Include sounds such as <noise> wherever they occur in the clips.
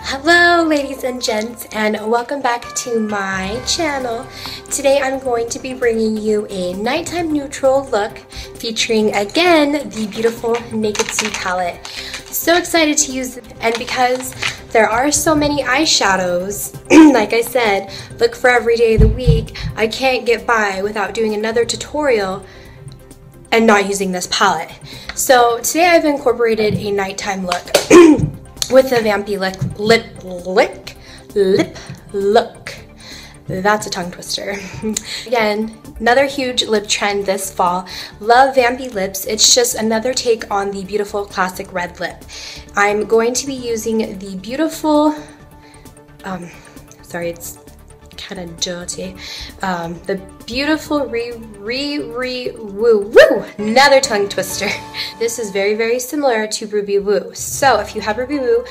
Hello ladies and gents and welcome back to my channel. Today I'm going to be bringing you a nighttime neutral look featuring again the beautiful Naked 2 palette. So excited to use it and because there are so many eyeshadows, <clears throat> like I said, look for every day of the week, I can't get by without doing another tutorial and not using this palette. So today I've incorporated a nighttime look <clears throat> with a Vampy lip, lip, lick, lip look. That's a tongue twister. <laughs> Again, another huge lip trend this fall. Love Vampy lips. It's just another take on the beautiful classic red lip. I'm going to be using the beautiful, um, sorry, it's kind of dirty. Um, the beautiful re re re woo woo another tongue twister. <laughs> This is very very similar to Ruby Woo. So if you have Ruby Woo,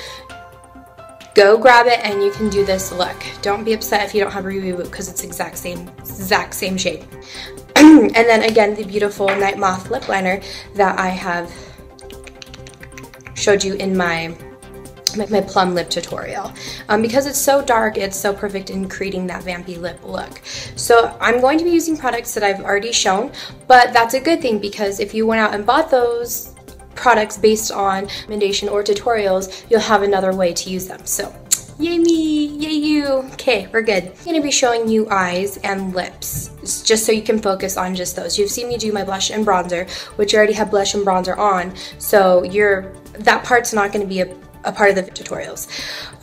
go grab it and you can do this look. Don't be upset if you don't have Ruby Woo because it's exact same exact same shade. <clears throat> and then again the beautiful Night Moth lip liner that I have showed you in my my, my plum lip tutorial. Um, because it's so dark, it's so perfect in creating that vampy lip look. So I'm going to be using products that I've already shown, but that's a good thing because if you went out and bought those products based on recommendation or tutorials, you'll have another way to use them. So Yay me, yay you. Okay, we're good. I'm gonna be showing you eyes and lips, just so you can focus on just those. You've seen me do my blush and bronzer, which I already have blush and bronzer on, so you're that part's not gonna be a a part of the tutorials.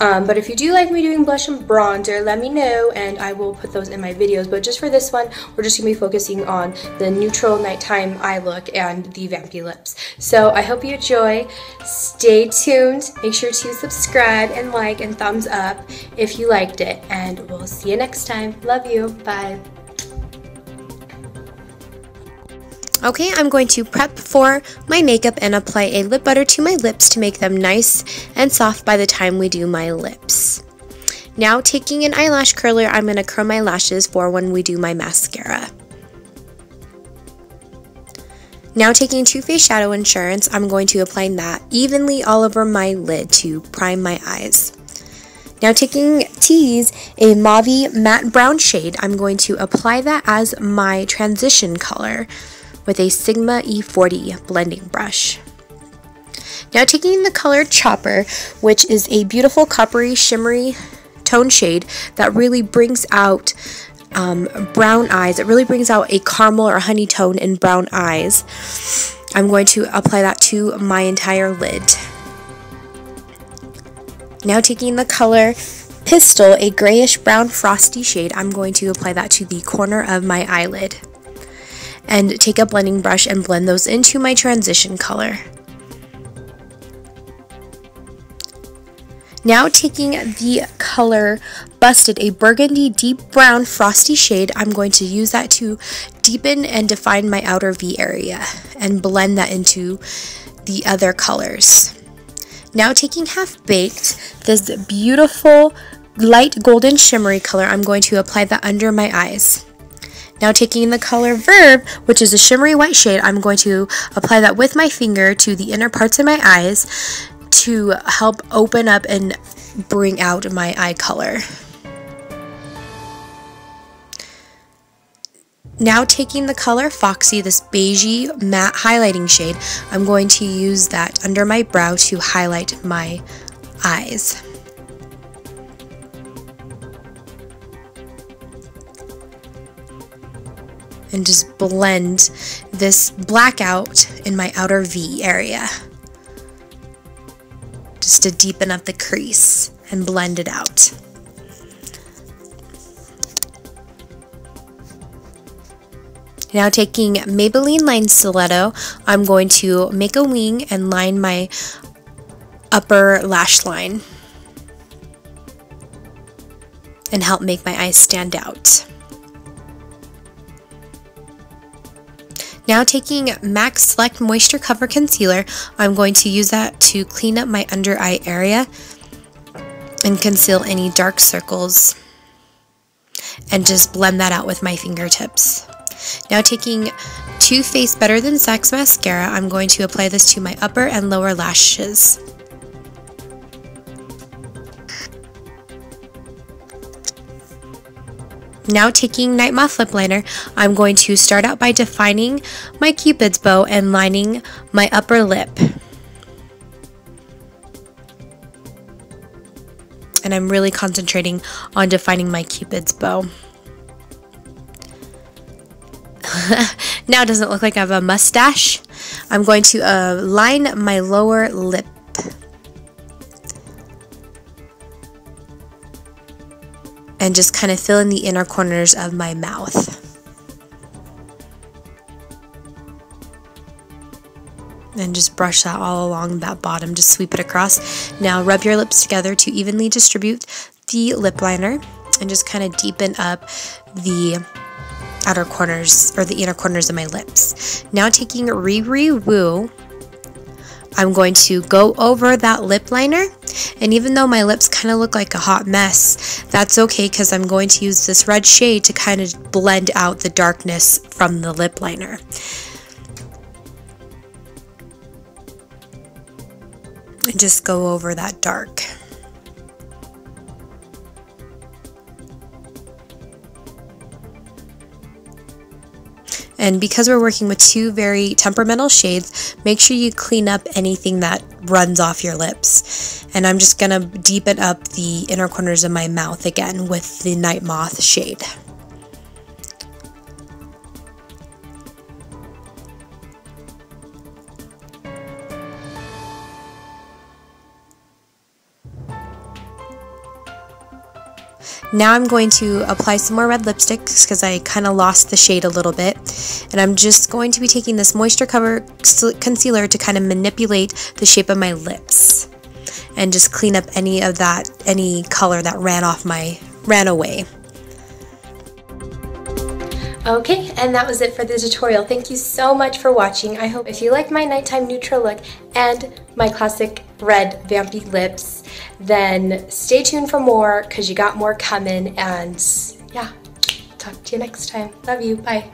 Um, but if you do like me doing blush and bronzer, let me know and I will put those in my videos. But just for this one, we're just going to be focusing on the neutral nighttime eye look and the vampy lips. So I hope you enjoy. Stay tuned. Make sure to subscribe and like and thumbs up if you liked it. And we'll see you next time. Love you. Bye. Okay, I'm going to prep for my makeup and apply a lip butter to my lips to make them nice and soft by the time we do my lips. Now taking an eyelash curler, I'm going to curl my lashes for when we do my mascara. Now taking Too Faced Shadow Insurance, I'm going to apply that evenly all over my lid to prime my eyes. Now taking Tease, a mauve matte brown shade, I'm going to apply that as my transition color with a Sigma E40 blending brush. Now taking the color Chopper, which is a beautiful coppery shimmery tone shade that really brings out um, brown eyes. It really brings out a caramel or honey tone in brown eyes. I'm going to apply that to my entire lid. Now taking the color Pistol, a grayish brown frosty shade, I'm going to apply that to the corner of my eyelid and take a blending brush and blend those into my transition color. Now taking the color Busted, a burgundy deep brown frosty shade, I'm going to use that to deepen and define my outer V area and blend that into the other colors. Now taking Half Baked, this beautiful light golden shimmery color, I'm going to apply that under my eyes. Now taking the color Verve, which is a shimmery white shade, I'm going to apply that with my finger to the inner parts of my eyes to help open up and bring out my eye color. Now taking the color Foxy, this beigey matte highlighting shade, I'm going to use that under my brow to highlight my eyes. And just blend this blackout in my outer V area. Just to deepen up the crease and blend it out. Now taking Maybelline Line Stiletto, I'm going to make a wing and line my upper lash line and help make my eyes stand out. Now taking MAC Select Moisture Cover Concealer, I'm going to use that to clean up my under eye area and conceal any dark circles and just blend that out with my fingertips. Now taking Too Faced Better Than Sex Mascara, I'm going to apply this to my upper and lower lashes. Now taking Night Moth lip liner, I'm going to start out by defining my cupid's bow and lining my upper lip. And I'm really concentrating on defining my cupid's bow. <laughs> now it doesn't look like I have a mustache. I'm going to uh, line my lower lip and just kind of fill in the inner corners of my mouth. And just brush that all along that bottom, just sweep it across. Now rub your lips together to evenly distribute the lip liner and just kind of deepen up the outer corners or the inner corners of my lips. Now taking Riri Woo I'm going to go over that lip liner and even though my lips kind of look like a hot mess, that's okay because I'm going to use this red shade to kind of blend out the darkness from the lip liner. And just go over that dark. And because we're working with two very temperamental shades, make sure you clean up anything that runs off your lips. And I'm just to deepen up the inner corners of my mouth again with the Night Moth shade. Now I'm going to apply some more red lipsticks because I kind of lost the shade a little bit. And I'm just going to be taking this Moisture Cover Concealer to kind of manipulate the shape of my lips. And just clean up any of that, any color that ran off my, ran away. Okay, and that was it for the tutorial. Thank you so much for watching. I hope if you like my nighttime neutral look and my classic red vampy lips, then stay tuned for more because you got more coming. And yeah, talk to you next time. Love you. Bye.